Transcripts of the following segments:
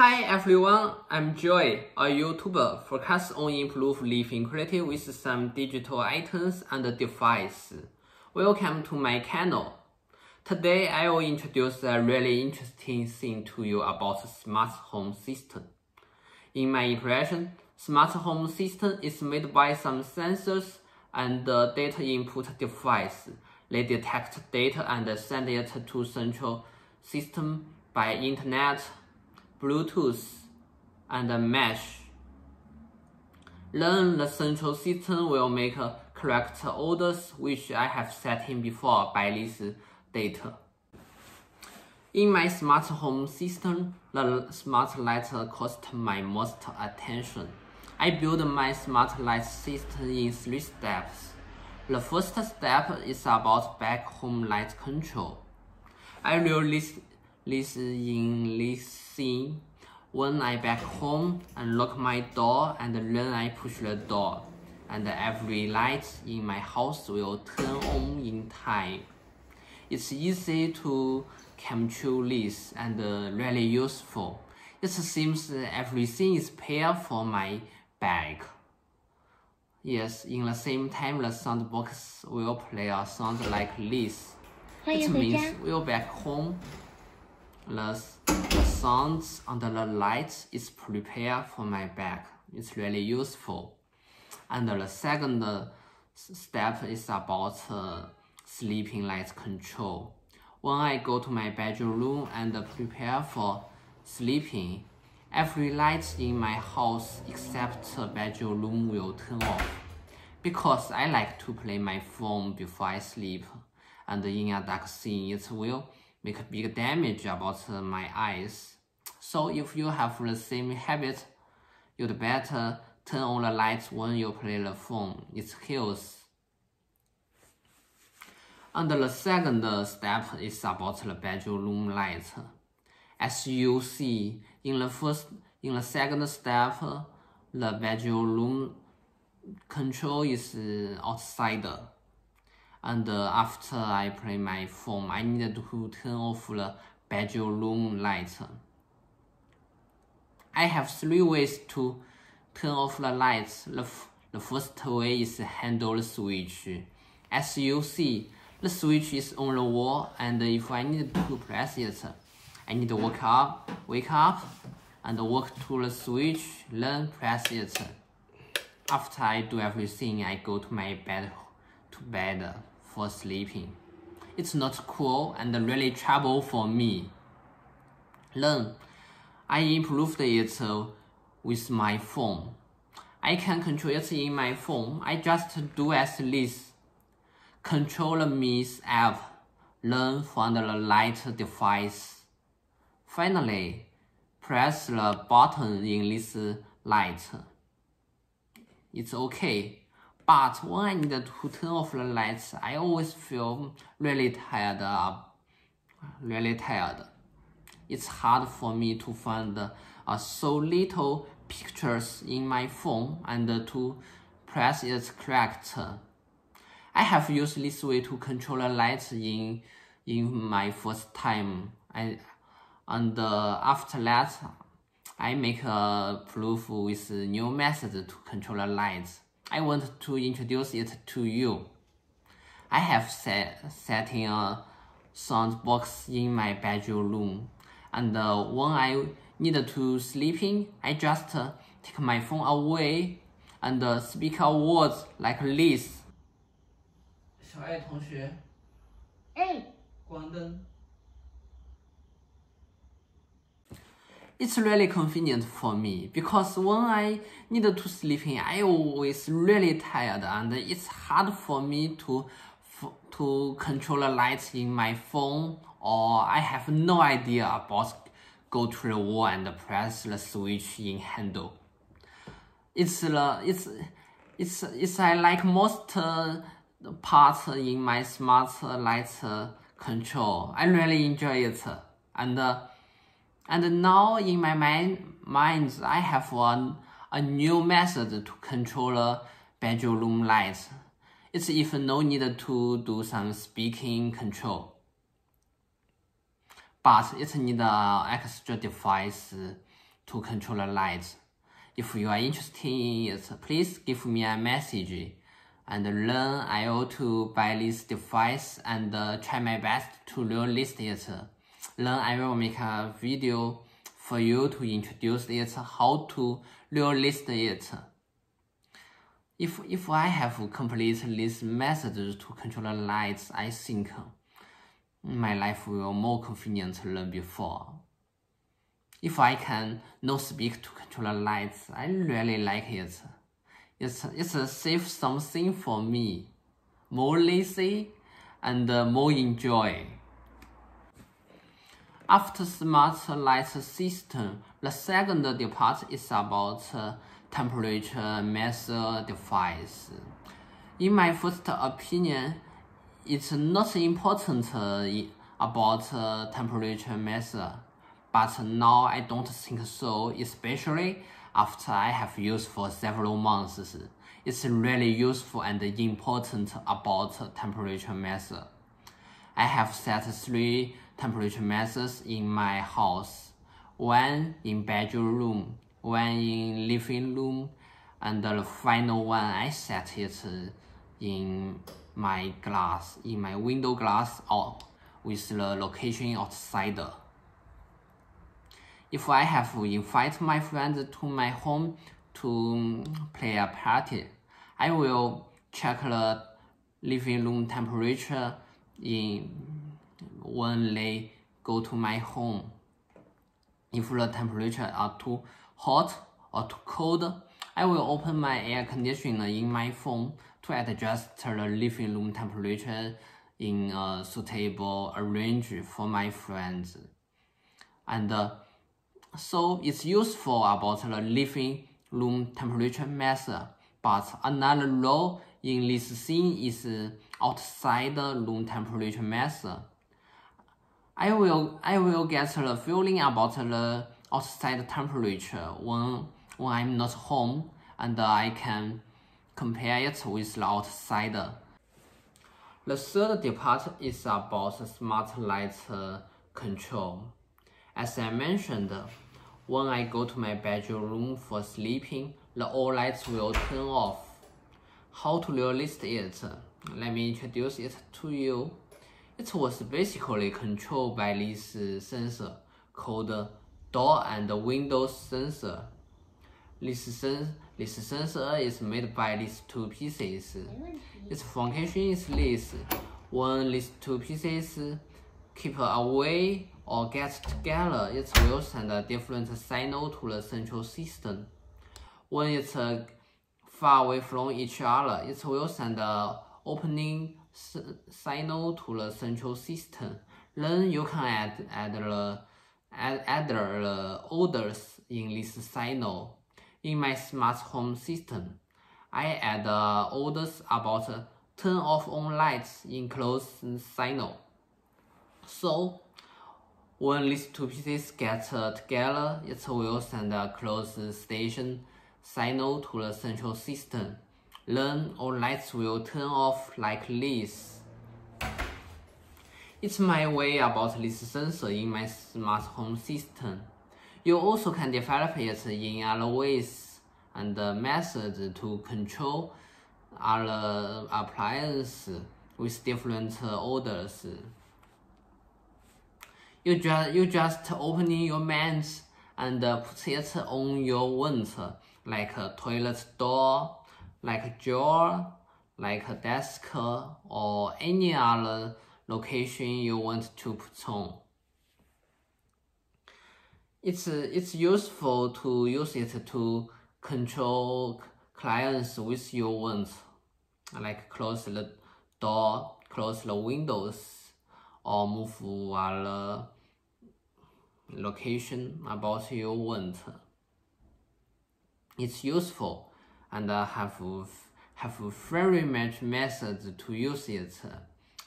Hi everyone, I'm Joy, a YouTuber focused on improve living quality with some digital items and devices. Welcome to my channel. Today I will introduce a really interesting thing to you about smart home system. In my impression, smart home system is made by some sensors and data input device. They detect data and send it to central system by internet, Bluetooth, and mesh. Then the central system will make correct orders which I have set in before by this data. In my smart home system, the smart light cost my most attention. I build my smart light system in three steps. The first step is about back home light control. I will list this in this scene when I back home and lock my door and then I push the door and every light in my house will turn on in time. It's easy to control this and uh, really useful. It seems everything is paired for my bag. Yes, in the same time the sound box will play a sound like this. It means we'll back home. The, sounds under the lights is prepared for my bag. It's really useful. And the second step is about uh, sleeping light control. When I go to my bedroom room and prepare for sleeping, every light in my house except the bedroom will turn off. Because I like to play my phone before I sleep, and in a dark scene it will make a big damage about my eyes. So if you have the same habit, you'd better turn on the lights when you play the phone. It kills and the second step is about the bedroom light. As you see in the first, in the second step, the bedroom room control is uh, outside. And uh, after I play my phone, I need to turn off the bedroom light. I have three ways to turn off the lights. The, the first way is handle the switch. As you see, the switch is on the wall and if I need to press it, I need to wake up, wake up and walk to the switch, then press it. After I do everything, I go to my bed to bed for sleeping. It's not cool and really trouble for me. Then I improved it with my phone. I can control it in my phone. I just do as this Control Mi's app, learn from the light device. Finally, press the button in this light. It's okay, but when I need to turn off the lights, I always feel really tired. Really tired. It's hard for me to find uh, so little pictures in my phone and to press it correct. I have used this way to control the lights in in my first time. I and uh, after that, I make a proof with new method to control the lights. I want to introduce it to you. I have set setting a sound box in my bedroom, and uh, when I need to sleeping, I just uh, take my phone away and uh, speak a words like this. 小爱同学，哎，关灯。 It's really convenient for me because when I need to sleep in, I always really tired and it's hard for me to to control the lights in my phone or I have no idea about go to the wall and press the switch in handle. It's the it's it's it's I like most uh, part in my smart light control. I really enjoy it. And uh, and now in my mind, mind I have one a new method to control the bedroom light. It's even no need to do some speaking control. But it need an extra device to control the lights. If you are interested in it, please give me a message and learn how to buy this device and uh, try my best to list it. Then I will make a video for you to introduce it, how to list it. If, if I have completed this method to control the lights, I think my life will more convenient than before. If I can no speak to control the lights, I really like it. It's, it's a safe something for me, more lazy and more enjoy. After smart light system, the second part is about temperature measure device. In my first opinion, it's not important uh, about uh, temperature measure, but now I don't think so, especially after I have used for several months. It's really useful and important about temperature measure. I have set three temperature measures in my house. One in bedroom, one in living room, and the final one I set it uh, in my glass, in my window glass or with the location outside. If I have invite my friends to my home to um, play a party, I will check the living room temperature in when they go to my home. If the temperature are too hot or too cold, I will open my air conditioner in my phone to adjust the living room temperature in a suitable range for my friends. And uh, so it's useful about the living room temperature method. but another role in this thing is outside the room temperature measure. I will I will get the feeling about the outside temperature when when I'm not home and I can compare it with the outside. The third part is about smart light uh, control. As I mentioned, when I go to my bedroom for sleeping, the all lights will turn off. How to realize it? Let me introduce it to you. It was basically controlled by this sensor called door and window sensor. This, sen this sensor is made by these two pieces. Its function is this. When these two pieces keep away or get together, it will send a different signal to the central system. When it's uh, far away from each other, it will send a opening signal to the central system. Then you can add, add, the, add, add the orders in this signal. In my smart home system, I add orders about turn off on lights in close signal. So, when these two pieces get together, it will send a close station signal to the central system. Then all lights will turn off like this. It's my way about this sensor in my smart home system. You also can develop it in other ways and methods to control other appliances with different orders. You just you just opening your mains and put it on your vent, like a toilet door, like a drawer, like a desk, or any other location you want to put on. It's it's useful to use it to control clients with your vent, like close the door, close the windows or move a location about your want. It's useful and have have very much methods to use it.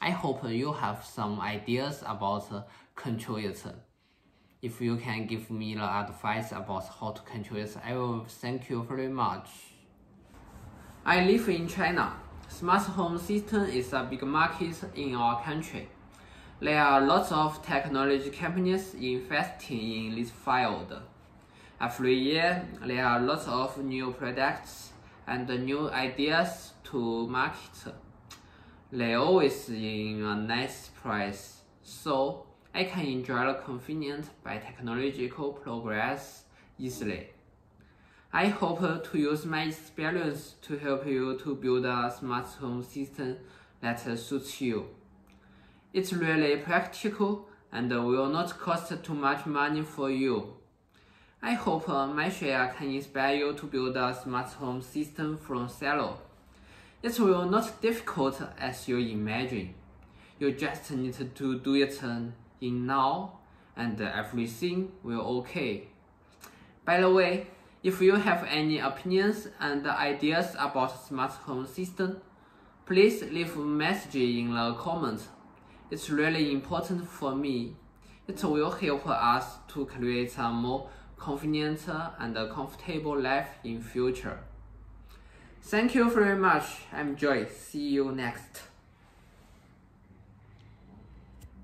I hope you have some ideas about uh, control it. If you can give me the advice about how to control it, I will thank you very much. I live in China. Smart home system is a big market in our country. There are lots of technology companies investing in this field. Every year, there are lots of new products and new ideas to market. They always in a nice price, so I can enjoy the convenience by technological progress easily. I hope to use my experience to help you to build a smart home system that suits you. It's really practical and will not cost too much money for you. I hope uh, my share can inspire you to build a smart home system from zero. It will not difficult as you imagine. You just need to do it uh, in now and everything will okay. By the way, if you have any opinions and ideas about smart home system, please leave a message in the comments. It's really important for me. It will help us to create a more convenient and comfortable life in future. Thank you very much. I'm Joy. See you next.